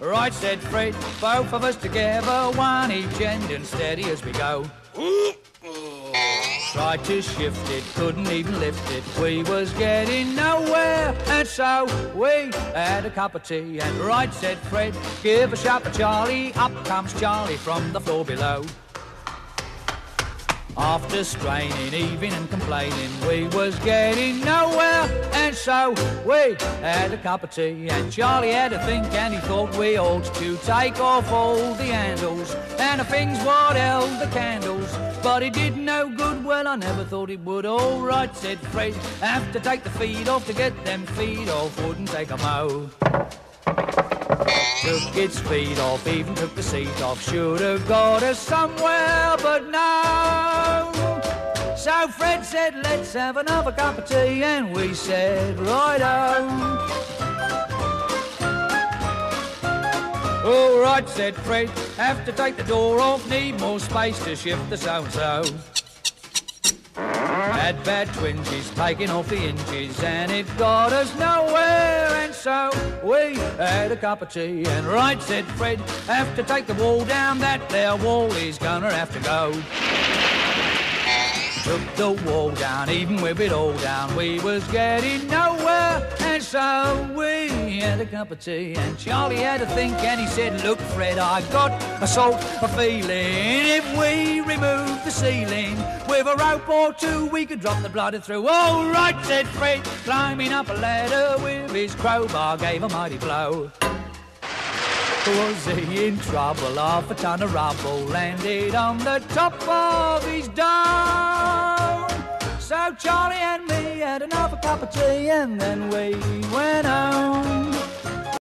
Right, said Fred, both of us together, one each end and steady as we go. Tried to shift it, couldn't even lift it. We was getting nowhere, and so we had a cup of tea. And right, said Fred, give a shout for Charlie. Up comes Charlie from the floor below. After straining, even and complaining, we was getting nowhere, and so we had a cup of tea. And Charlie had a think, and he thought we ought to take off all the handles and the things what held the candles. But it did no good. Well, I never thought it would. All right, said Fred, have to take the feet off to get them feet off. Wouldn't take a mo. Took its feet off, even took the seat off. Should have got us somewhere, but no. So Fred said, let's have another cup of tea, and we said, right on. All right, said Fred, have to take the door off, need more space to shift the so-and-so. Had bad twinges, taking off the inches, and it got us nowhere. And so we had a cup of tea, and right, said Fred, have to take the wall down. That there wall is gonna have to go. Took the wall down, even with it all down, we was getting nowhere. And so we had a cup of tea, and Charlie had a think, and he said, Look, Fred, I got a sort of feeling. If we remove the ceiling with a rope or two, we could drop the bladder through. All right, said Fred, climbing up a ladder with his crowbar, gave a mighty blow. Was he in trouble? Half a ton of rubble landed on the top of his dome. Charlie and me had another cup of tea and then we went home.